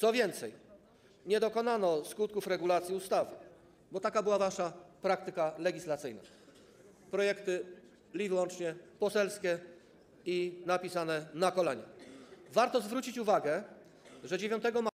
Co więcej, nie dokonano skutków regulacji ustawy, bo taka była wasza praktyka legislacyjna - projekty li wyłącznie poselskie i napisane na kolanie. Warto zwrócić uwagę, że 9 maja